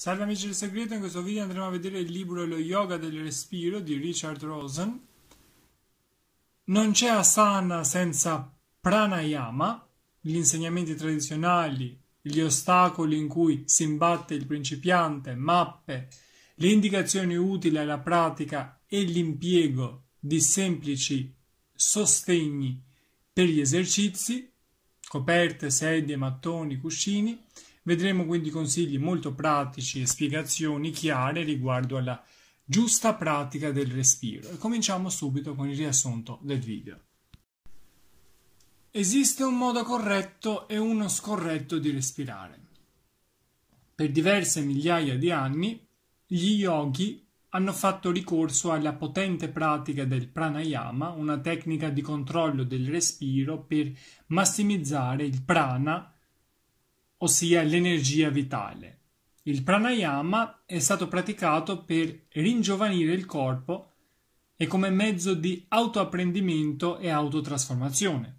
Salve amici del segreto, in questo video andremo a vedere il libro Lo yoga del respiro di Richard Rosen. Non c'è asana senza pranayama, gli insegnamenti tradizionali, gli ostacoli in cui si imbatte il principiante, mappe, le indicazioni utili alla pratica e l'impiego di semplici sostegni per gli esercizi, coperte, sedie, mattoni, cuscini, Vedremo quindi consigli molto pratici e spiegazioni chiare riguardo alla giusta pratica del respiro e cominciamo subito con il riassunto del video. Esiste un modo corretto e uno scorretto di respirare. Per diverse migliaia di anni gli yogi hanno fatto ricorso alla potente pratica del pranayama, una tecnica di controllo del respiro per massimizzare il prana ossia l'energia vitale. Il pranayama è stato praticato per ringiovanire il corpo e come mezzo di autoapprendimento e autotrasformazione.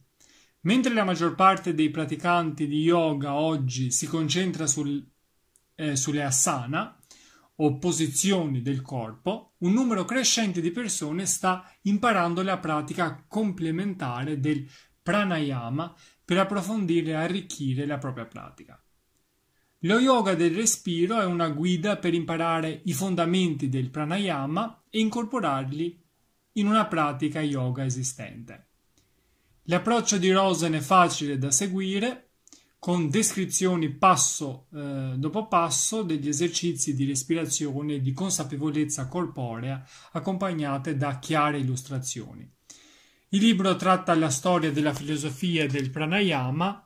Mentre la maggior parte dei praticanti di yoga oggi si concentra sul, eh, sulle asana, o posizioni del corpo, un numero crescente di persone sta imparando la pratica complementare del pranayama per approfondire e arricchire la propria pratica. Lo yoga del respiro è una guida per imparare i fondamenti del pranayama e incorporarli in una pratica yoga esistente. L'approccio di Rosen è facile da seguire, con descrizioni passo eh, dopo passo degli esercizi di respirazione e di consapevolezza corporea accompagnate da chiare illustrazioni. Il libro tratta la storia della filosofia del pranayama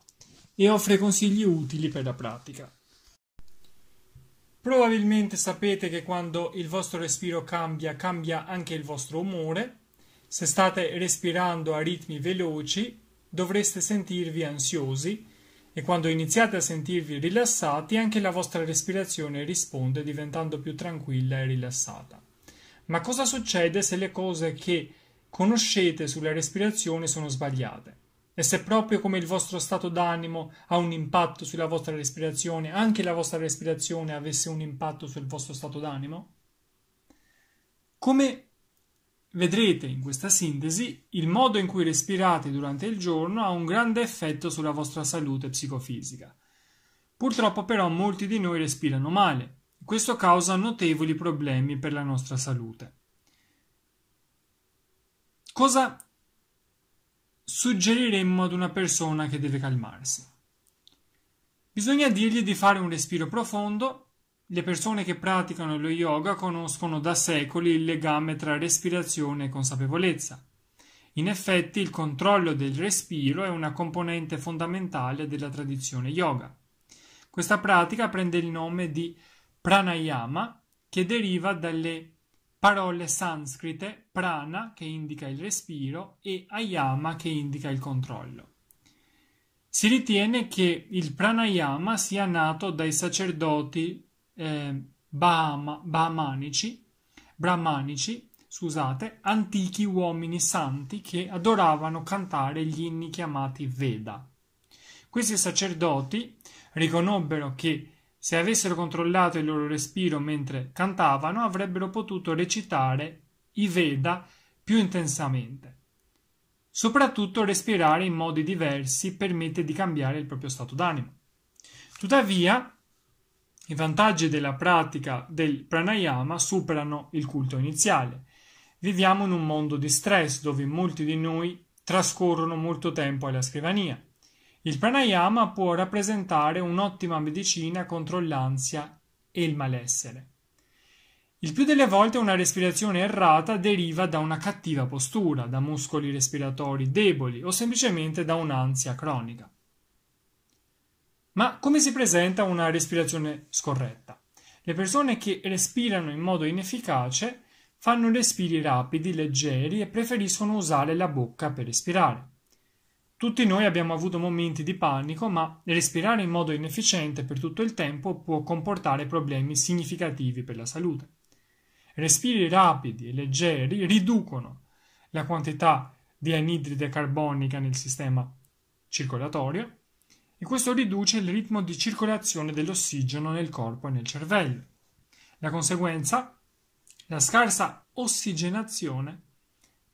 e offre consigli utili per la pratica. Probabilmente sapete che quando il vostro respiro cambia, cambia anche il vostro umore. Se state respirando a ritmi veloci, dovreste sentirvi ansiosi e quando iniziate a sentirvi rilassati, anche la vostra respirazione risponde diventando più tranquilla e rilassata. Ma cosa succede se le cose che conoscete sulla respirazione sono sbagliate. E se proprio come il vostro stato d'animo ha un impatto sulla vostra respirazione, anche la vostra respirazione avesse un impatto sul vostro stato d'animo? Come vedrete in questa sintesi, il modo in cui respirate durante il giorno ha un grande effetto sulla vostra salute psicofisica. Purtroppo però molti di noi respirano male. Questo causa notevoli problemi per la nostra salute. Cosa suggeriremmo ad una persona che deve calmarsi? Bisogna dirgli di fare un respiro profondo. Le persone che praticano lo yoga conoscono da secoli il legame tra respirazione e consapevolezza. In effetti il controllo del respiro è una componente fondamentale della tradizione yoga. Questa pratica prende il nome di pranayama, che deriva dalle parole sanscrite prana che indica il respiro e ayama che indica il controllo. Si ritiene che il pranayama sia nato dai sacerdoti eh, bahama, bahamanici, brahmanici, scusate, antichi uomini santi che adoravano cantare gli inni chiamati Veda. Questi sacerdoti riconobbero che se avessero controllato il loro respiro mentre cantavano, avrebbero potuto recitare i Veda più intensamente. Soprattutto respirare in modi diversi permette di cambiare il proprio stato d'animo. Tuttavia, i vantaggi della pratica del pranayama superano il culto iniziale. Viviamo in un mondo di stress dove molti di noi trascorrono molto tempo alla scrivania. Il pranayama può rappresentare un'ottima medicina contro l'ansia e il malessere. Il più delle volte una respirazione errata deriva da una cattiva postura, da muscoli respiratori deboli o semplicemente da un'ansia cronica. Ma come si presenta una respirazione scorretta? Le persone che respirano in modo inefficace fanno respiri rapidi, leggeri e preferiscono usare la bocca per respirare. Tutti noi abbiamo avuto momenti di panico, ma respirare in modo inefficiente per tutto il tempo può comportare problemi significativi per la salute. Respiri rapidi e leggeri riducono la quantità di anidride carbonica nel sistema circolatorio, e questo riduce il ritmo di circolazione dell'ossigeno nel corpo e nel cervello. La conseguenza? La scarsa ossigenazione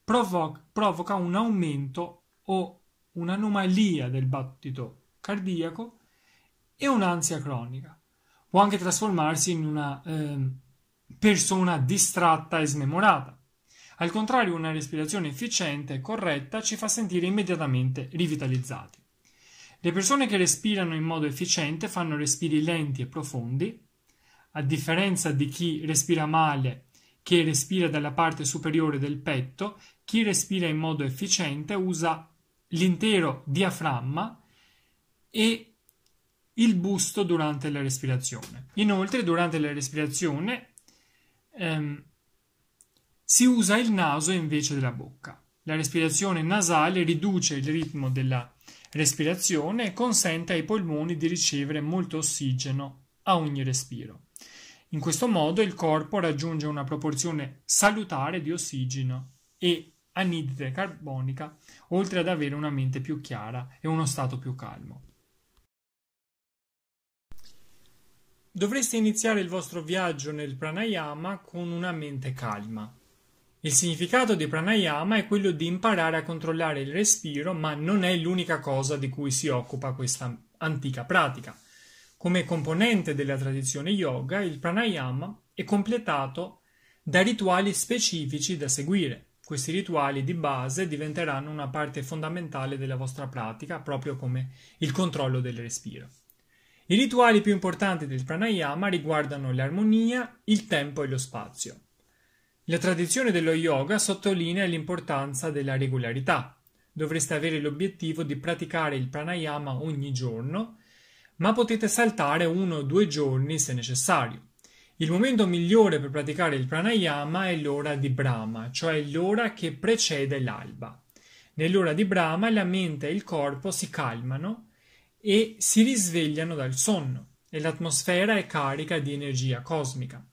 provoca, un aumento o un'anomalia del battito cardiaco e un'ansia cronica. Può anche trasformarsi in una eh, persona distratta e smemorata. Al contrario, una respirazione efficiente e corretta ci fa sentire immediatamente rivitalizzati. Le persone che respirano in modo efficiente fanno respiri lenti e profondi, a differenza di chi respira male, che respira dalla parte superiore del petto, chi respira in modo efficiente usa l'intero diaframma e il busto durante la respirazione. Inoltre, durante la respirazione ehm, si usa il naso invece della bocca. La respirazione nasale riduce il ritmo della respirazione e consente ai polmoni di ricevere molto ossigeno a ogni respiro. In questo modo il corpo raggiunge una proporzione salutare di ossigeno e anidride carbonica, oltre ad avere una mente più chiara e uno stato più calmo. Dovreste iniziare il vostro viaggio nel pranayama con una mente calma. Il significato di pranayama è quello di imparare a controllare il respiro, ma non è l'unica cosa di cui si occupa questa antica pratica. Come componente della tradizione yoga, il pranayama è completato da rituali specifici da seguire. Questi rituali di base diventeranno una parte fondamentale della vostra pratica, proprio come il controllo del respiro. I rituali più importanti del pranayama riguardano l'armonia, il tempo e lo spazio. La tradizione dello yoga sottolinea l'importanza della regolarità. Dovreste avere l'obiettivo di praticare il pranayama ogni giorno, ma potete saltare uno o due giorni se necessario. Il momento migliore per praticare il pranayama è l'ora di Brahma, cioè l'ora che precede l'alba. Nell'ora di Brahma la mente e il corpo si calmano e si risvegliano dal sonno e l'atmosfera è carica di energia cosmica.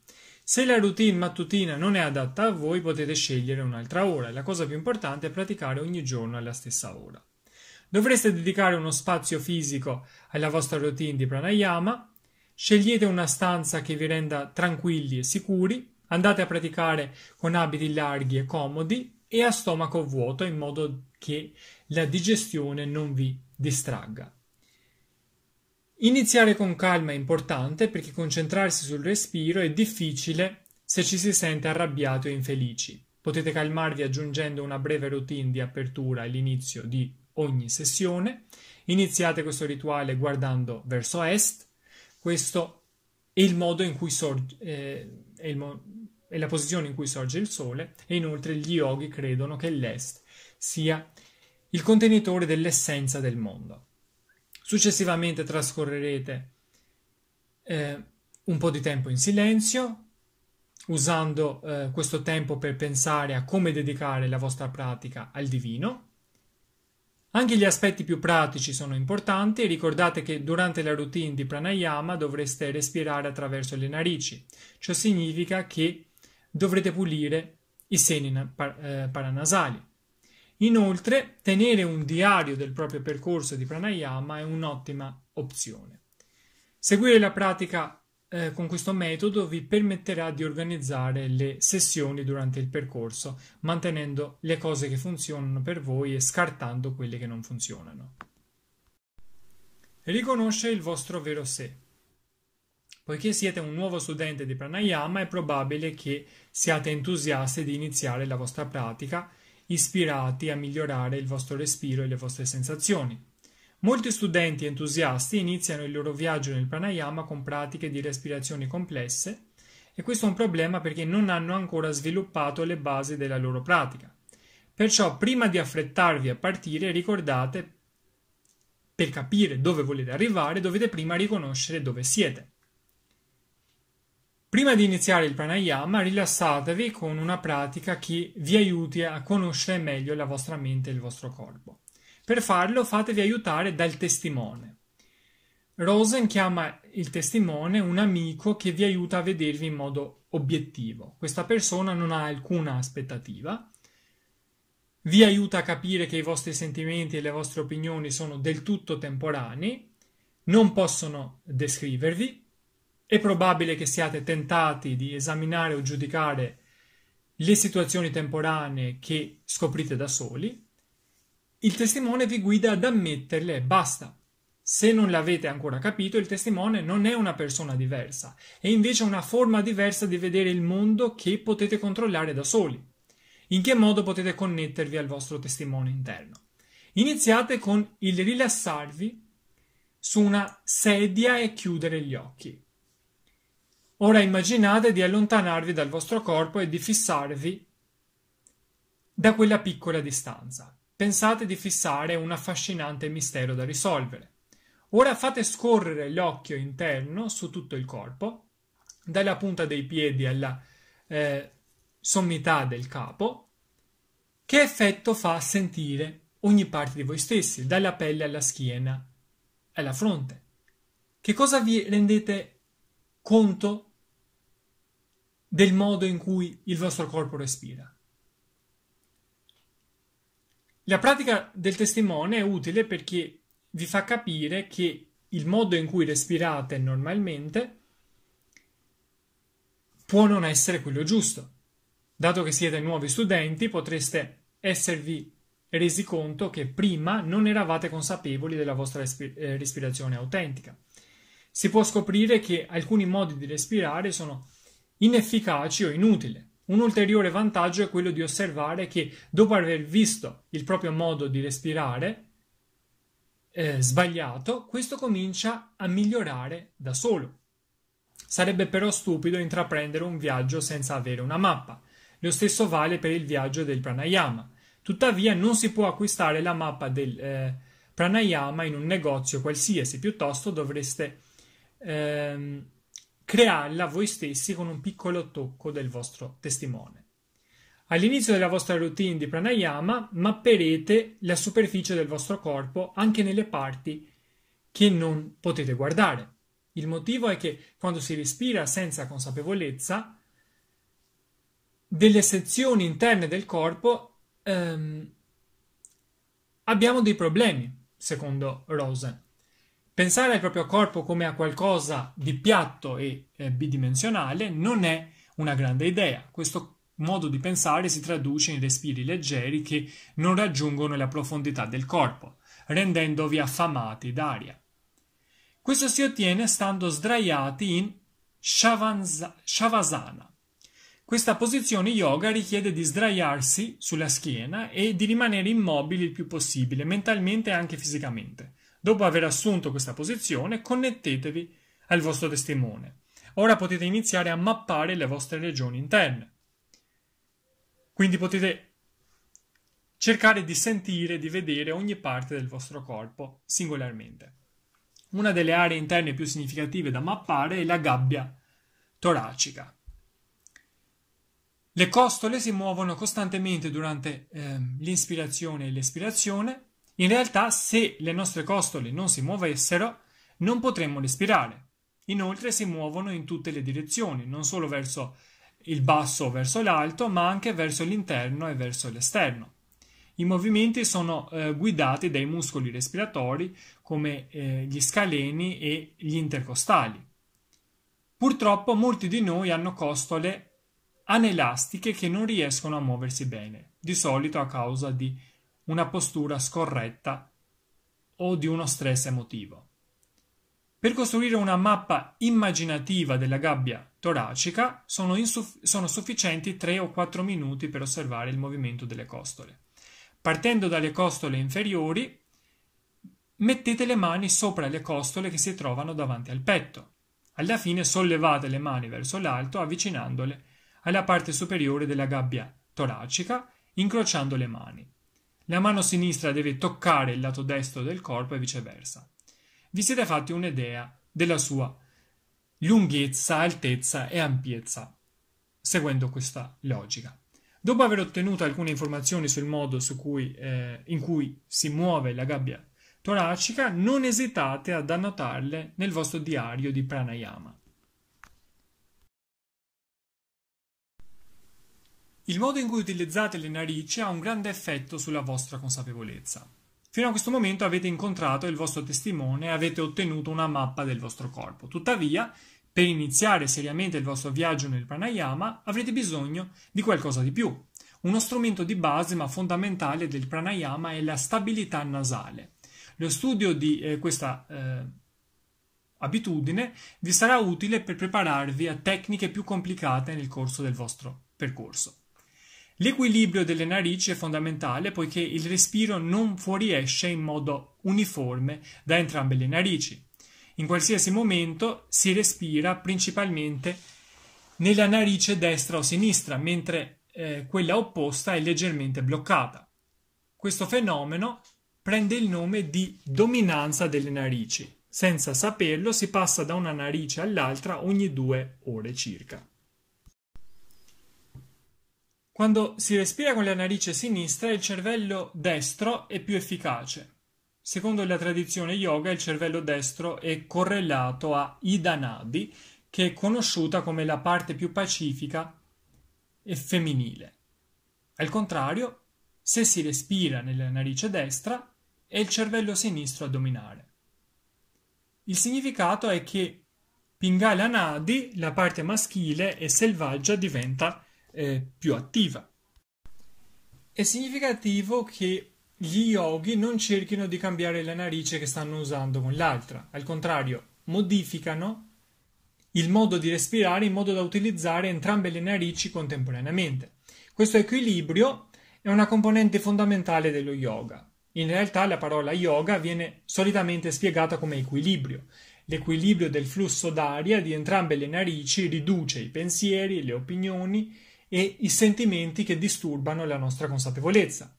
Se la routine mattutina non è adatta a voi, potete scegliere un'altra ora. La cosa più importante è praticare ogni giorno alla stessa ora. Dovreste dedicare uno spazio fisico alla vostra routine di pranayama Scegliete una stanza che vi renda tranquilli e sicuri, andate a praticare con abiti larghi e comodi e a stomaco vuoto in modo che la digestione non vi distragga. Iniziare con calma è importante perché concentrarsi sul respiro è difficile se ci si sente arrabbiato e infelici. Potete calmarvi aggiungendo una breve routine di apertura all'inizio di ogni sessione. Iniziate questo rituale guardando verso est questo è il modo in cui sorge, eh, è, mo- è la posizione in cui sorge il Sole e inoltre gli yogi credono che l'Est sia il contenitore dell'essenza del mondo. Successivamente trascorrerete eh, un po' di tempo in silenzio, usando eh, questo tempo per pensare a come dedicare la vostra pratica al divino anche gli aspetti più pratici sono importanti ricordate che durante la routine di pranayama dovreste respirare attraverso le narici. Ciò significa che dovrete pulire i seni eh, paranasali. Inoltre, tenere un diario del proprio percorso di pranayama è un'ottima opzione. Seguire la pratica eh, con questo metodo vi permetterà di organizzare le sessioni durante il percorso, mantenendo le cose che funzionano per voi e scartando quelle che non funzionano. Riconosce il vostro vero sé. Poiché siete un nuovo studente di pranayama, è probabile che siate entusiasti di iniziare la vostra pratica, ispirati a migliorare il vostro respiro e le vostre sensazioni. Molti studenti entusiasti iniziano il loro viaggio nel pranayama con pratiche di respirazioni complesse e questo è un problema perché non hanno ancora sviluppato le basi della loro pratica. Perciò prima di affrettarvi a partire ricordate per capire dove volete arrivare dovete prima riconoscere dove siete. Prima di iniziare il pranayama rilassatevi con una pratica che vi aiuti a conoscere meglio la vostra mente e il vostro corpo. Per farlo fatevi aiutare dal testimone. Rosen chiama il testimone un amico che vi aiuta a vedervi in modo obiettivo. Questa persona non ha alcuna aspettativa, vi aiuta a capire che i vostri sentimenti e le vostre opinioni sono del tutto temporanei non possono descrivervi, è probabile che siate tentati di esaminare o giudicare le situazioni temporanee che scoprite da soli. Il testimone vi guida ad ammetterle e basta. Se non l'avete ancora capito, il testimone non è una persona diversa, è invece una forma diversa di vedere il mondo che potete controllare da soli. In che modo potete connettervi al vostro testimone interno? Iniziate con il rilassarvi su una sedia e chiudere gli occhi. Ora immaginate di allontanarvi dal vostro corpo e di fissarvi da quella piccola distanza. Pensate di fissare un affascinante mistero da risolvere. Ora fate scorrere l'occhio interno su tutto il corpo, dalla punta dei piedi alla eh, sommità del capo. Che effetto fa sentire ogni parte di voi stessi, dalla pelle alla schiena alla fronte? Che cosa vi rendete conto del modo in cui il vostro corpo respira? La pratica del testimone è utile perché vi fa capire che il modo in cui respirate normalmente può non essere quello giusto. Dato che siete nuovi studenti, potreste esservi resi conto che prima non eravate consapevoli della vostra eh, respirazione autentica. Si può scoprire che alcuni modi di respirare sono inefficaci o inutili. Un ulteriore vantaggio è quello di osservare che dopo aver visto il proprio modo di respirare, eh, sbagliato, questo comincia a migliorare da solo. Sarebbe però stupido intraprendere un viaggio senza avere una mappa. Lo stesso vale per il viaggio del pranayama. Tuttavia non si può acquistare la mappa del eh, pranayama in un negozio qualsiasi, piuttosto dovreste ehm, crearla voi stessi con un piccolo tocco del vostro testimone. All'inizio della vostra routine di pranayama mapperete la superficie del vostro corpo anche nelle parti che non potete guardare. Il motivo è che quando si respira senza consapevolezza, delle sezioni interne del corpo ehm, abbiamo dei problemi, secondo Rosen. Pensare al proprio corpo come a qualcosa di piatto e eh, bidimensionale non è una grande idea. Questo modo di pensare si traduce in respiri leggeri che non raggiungono la profondità del corpo, rendendovi affamati d'aria. Questo si ottiene stando sdraiati in Shavasana. Questa posizione yoga richiede di sdraiarsi sulla schiena e di rimanere immobili il più possibile, mentalmente e anche fisicamente. Dopo aver assunto questa posizione, connettetevi al vostro testimone. Ora potete iniziare a mappare le vostre regioni interne. Quindi potete cercare di sentire, di vedere ogni parte del vostro corpo singolarmente. Una delle aree interne più significative da mappare è la gabbia toracica. Le costole si muovono costantemente durante eh, l'inspirazione e l'espirazione. In realtà, se le nostre costole non si muovessero, non potremmo respirare. Inoltre si muovono in tutte le direzioni, non solo verso il basso verso l'alto, ma anche verso l'interno e verso l'esterno. I movimenti sono eh, guidati dai muscoli respiratori come eh, gli scaleni e gli intercostali. Purtroppo molti di noi hanno costole anelastiche che non riescono a muoversi bene, di solito a causa di una postura scorretta o di uno stress emotivo. Per costruire una mappa immaginativa della gabbia toracica sono, insuff- sono sufficienti 3 o 4 minuti per osservare il movimento delle costole. Partendo dalle costole inferiori, mettete le mani sopra le costole che si trovano davanti al petto. Alla fine sollevate le mani verso l'alto avvicinandole alla parte superiore della gabbia toracica, incrociando le mani. La mano sinistra deve toccare il lato destro del corpo e viceversa vi siete fatti un'idea della sua lunghezza, altezza e ampiezza, seguendo questa logica. Dopo aver ottenuto alcune informazioni sul modo su cui, eh, in cui si muove la gabbia toracica, non esitate ad annotarle nel vostro diario di pranayama. Il modo in cui utilizzate le narici ha un grande effetto sulla vostra consapevolezza. Fino a questo momento avete incontrato il vostro testimone e avete ottenuto una mappa del vostro corpo. Tuttavia, per iniziare seriamente il vostro viaggio nel pranayama avrete bisogno di qualcosa di più. Uno strumento di base ma fondamentale del pranayama è la stabilità nasale. Lo studio di eh, questa eh, abitudine vi sarà utile per prepararvi a tecniche più complicate nel corso del vostro percorso. L'equilibrio delle narici è fondamentale poiché il respiro non fuoriesce in modo uniforme da entrambe le narici. In qualsiasi momento si respira principalmente nella narice destra o sinistra, mentre eh, quella opposta è leggermente bloccata. Questo fenomeno prende il nome di dominanza delle narici. Senza saperlo si passa da una narice all'altra ogni due ore circa. Quando si respira con la narice sinistra, il cervello destro è più efficace. Secondo la tradizione yoga, il cervello destro è correlato a Idanadi, che è conosciuta come la parte più pacifica e femminile. Al contrario, se si respira nella narice destra, è il cervello sinistro a dominare. Il significato è che Pingala Nadi, la parte maschile e selvaggia, diventa eh, più attiva. È significativo che gli yogi non cerchino di cambiare la narice che stanno usando con l'altra, al contrario, modificano il modo di respirare in modo da utilizzare entrambe le narici contemporaneamente. Questo equilibrio è una componente fondamentale dello yoga. In realtà la parola yoga viene solitamente spiegata come equilibrio. L'equilibrio del flusso d'aria di entrambe le narici riduce i pensieri, le opinioni e i sentimenti che disturbano la nostra consapevolezza.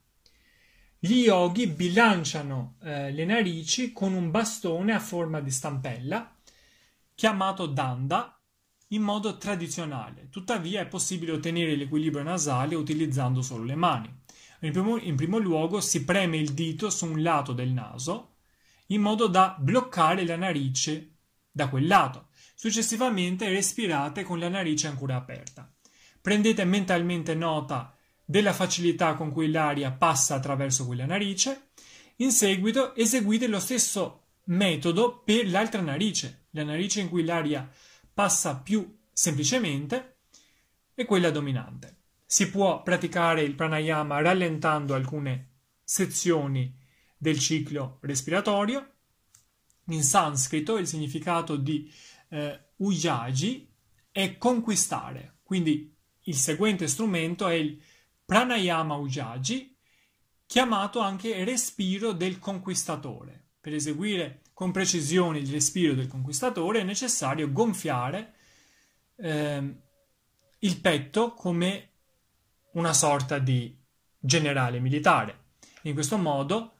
Gli yogi bilanciano eh, le narici con un bastone a forma di stampella chiamato danda in modo tradizionale. Tuttavia è possibile ottenere l'equilibrio nasale utilizzando solo le mani. In primo, in primo luogo si preme il dito su un lato del naso in modo da bloccare la narice da quel lato. Successivamente respirate con la narice ancora aperta. Prendete mentalmente nota della facilità con cui l'aria passa attraverso quella narice. In seguito eseguite lo stesso metodo per l'altra narice, la narice in cui l'aria passa più semplicemente è quella dominante. Si può praticare il pranayama rallentando alcune sezioni del ciclo respiratorio. In sanscrito il significato di eh, uyaji è conquistare, quindi il seguente strumento è il pranayama ujjayi, chiamato anche respiro del conquistatore. Per eseguire con precisione il respiro del conquistatore è necessario gonfiare eh, il petto come una sorta di generale militare. In questo modo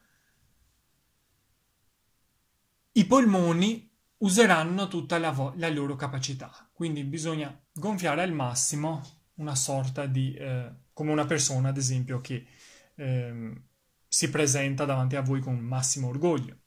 i polmoni useranno tutta la, vo- la loro capacità, quindi bisogna gonfiare al massimo una sorta di... Eh, come una persona, ad esempio, che eh, si presenta davanti a voi con massimo orgoglio.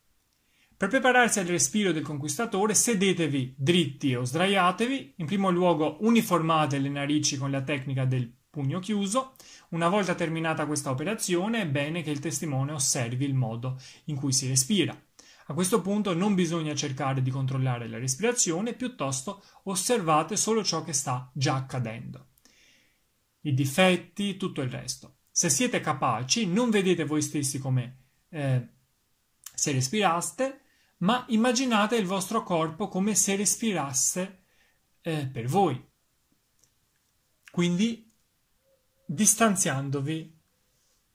Per prepararsi al respiro del conquistatore, sedetevi dritti o sdraiatevi. In primo luogo, uniformate le narici con la tecnica del pugno chiuso. Una volta terminata questa operazione, è bene che il testimone osservi il modo in cui si respira. A questo punto non bisogna cercare di controllare la respirazione, piuttosto osservate solo ciò che sta già accadendo i difetti, tutto il resto. Se siete capaci, non vedete voi stessi come eh, se respiraste, ma immaginate il vostro corpo come se respirasse eh, per voi. Quindi distanziandovi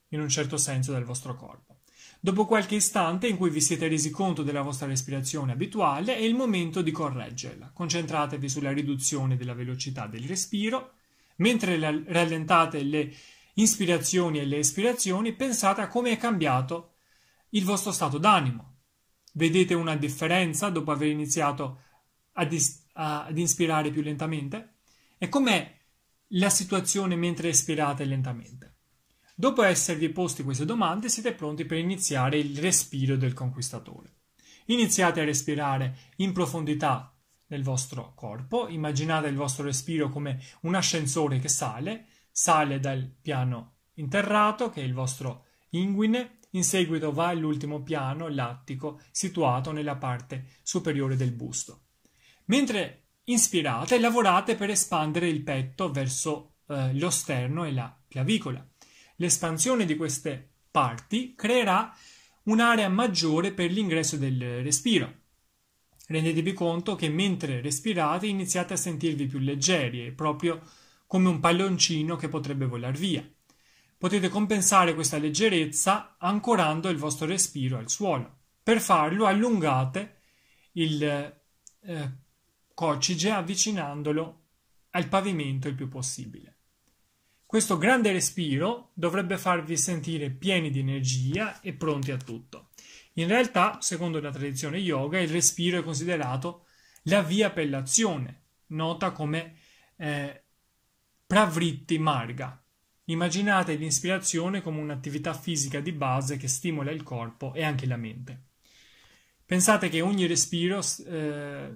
in un certo senso dal vostro corpo. Dopo qualche istante in cui vi siete resi conto della vostra respirazione abituale, è il momento di correggerla. Concentratevi sulla riduzione della velocità del respiro Mentre rallentate le ispirazioni e le espirazioni, pensate a come è cambiato il vostro stato d'animo. Vedete una differenza dopo aver iniziato ad, is- ad inspirare più lentamente? E com'è la situazione mentre espirate lentamente? Dopo esservi posti queste domande, siete pronti per iniziare il respiro del conquistatore. Iniziate a respirare in profondità nel vostro corpo. Immaginate il vostro respiro come un ascensore che sale, sale dal piano interrato, che è il vostro inguine, in seguito va all'ultimo piano lattico situato nella parte superiore del busto. Mentre inspirate, lavorate per espandere il petto verso eh, lo sterno e la clavicola. L'espansione di queste parti creerà un'area maggiore per l'ingresso del respiro. Rendetevi conto che mentre respirate iniziate a sentirvi più leggeri, proprio come un palloncino che potrebbe volar via. Potete compensare questa leggerezza ancorando il vostro respiro al suolo. Per farlo allungate il eh, coccige avvicinandolo al pavimento il più possibile. Questo grande respiro dovrebbe farvi sentire pieni di energia e pronti a tutto. In realtà, secondo la tradizione yoga, il respiro è considerato la via per l'azione, nota come eh, pravritti marga. Immaginate l'inspirazione come un'attività fisica di base che stimola il corpo e anche la mente. Pensate che ogni respiro, eh,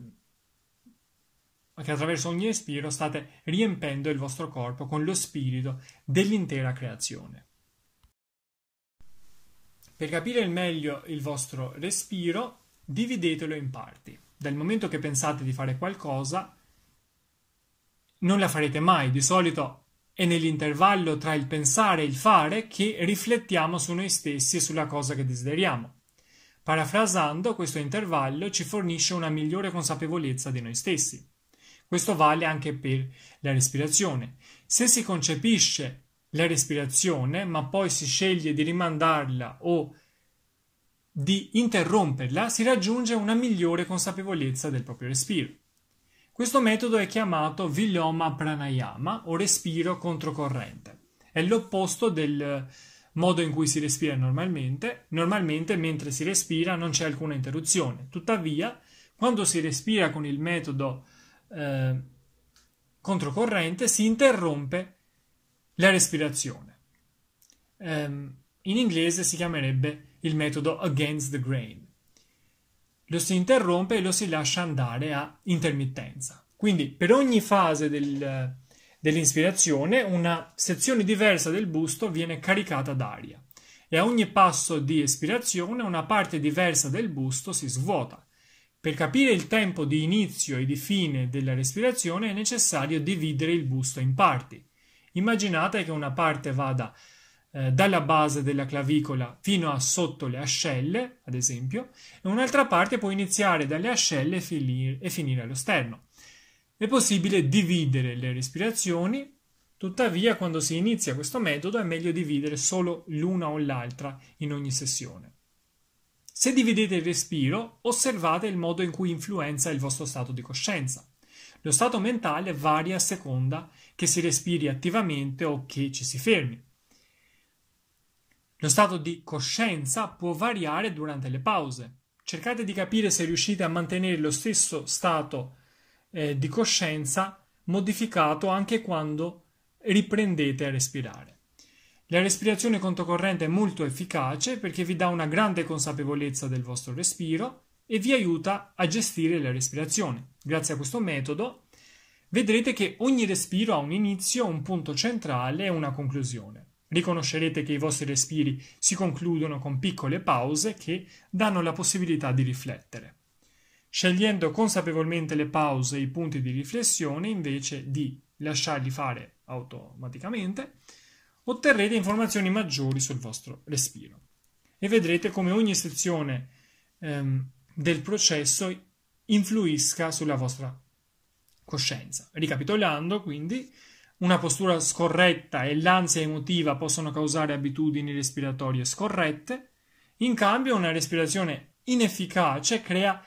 che attraverso ogni respiro state riempendo il vostro corpo con lo spirito dell'intera creazione. Per capire meglio il vostro respiro, dividetelo in parti. Dal momento che pensate di fare qualcosa, non la farete mai. Di solito è nell'intervallo tra il pensare e il fare che riflettiamo su noi stessi e sulla cosa che desideriamo. Parafrasando, questo intervallo ci fornisce una migliore consapevolezza di noi stessi. Questo vale anche per la respirazione. Se si concepisce la respirazione, ma poi si sceglie di rimandarla o di interromperla, si raggiunge una migliore consapevolezza del proprio respiro. Questo metodo è chiamato Viloma Pranayama o respiro controcorrente. È l'opposto del modo in cui si respira normalmente. Normalmente mentre si respira non c'è alcuna interruzione. Tuttavia, quando si respira con il metodo eh, controcorrente si interrompe la respirazione. Um, in inglese si chiamerebbe il metodo against the grain. Lo si interrompe e lo si lascia andare a intermittenza. Quindi per ogni fase del, dell'inspirazione una sezione diversa del busto viene caricata d'aria e a ogni passo di espirazione una parte diversa del busto si svuota. Per capire il tempo di inizio e di fine della respirazione è necessario dividere il busto in parti. Immaginate che una parte vada eh, dalla base della clavicola fino a sotto le ascelle, ad esempio, e un'altra parte può iniziare dalle ascelle e, finire, e finire allo sterno. È possibile dividere le respirazioni, tuttavia quando si inizia questo metodo è meglio dividere solo l'una o l'altra in ogni sessione. Se dividete il respiro, osservate il modo in cui influenza il vostro stato di coscienza. Lo stato mentale varia a seconda che si respiri attivamente o che ci si fermi. Lo stato di coscienza può variare durante le pause. Cercate di capire se riuscite a mantenere lo stesso stato eh, di coscienza modificato anche quando riprendete a respirare. La respirazione controcorrente è molto efficace perché vi dà una grande consapevolezza del vostro respiro e vi aiuta a gestire la respirazione. Grazie a questo metodo vedrete che ogni respiro ha un inizio, un punto centrale e una conclusione. Riconoscerete che i vostri respiri si concludono con piccole pause che danno la possibilità di riflettere. Scegliendo consapevolmente le pause e i punti di riflessione invece di lasciarli fare automaticamente, otterrete informazioni maggiori sul vostro respiro e vedrete come ogni sezione ehm, del processo influisca sulla vostra coscienza. Ricapitolando, quindi, una postura scorretta e l'ansia emotiva possono causare abitudini respiratorie scorrette, in cambio una respirazione inefficace crea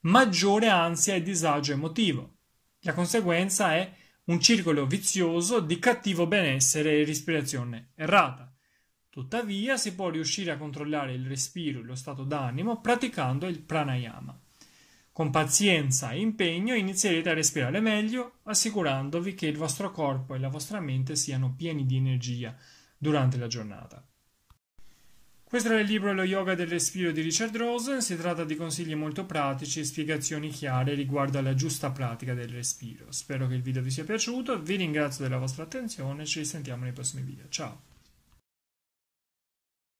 maggiore ansia e disagio emotivo. La conseguenza è un circolo vizioso di cattivo benessere e respirazione errata. Tuttavia si può riuscire a controllare il respiro e lo stato d'animo praticando il pranayama. Con pazienza e impegno inizierete a respirare meglio, assicurandovi che il vostro corpo e la vostra mente siano pieni di energia durante la giornata. Questo era il libro Lo yoga del respiro di Richard Rosen. Si tratta di consigli molto pratici e spiegazioni chiare riguardo alla giusta pratica del respiro. Spero che il video vi sia piaciuto, vi ringrazio della vostra attenzione e ci risentiamo nei prossimi video. Ciao!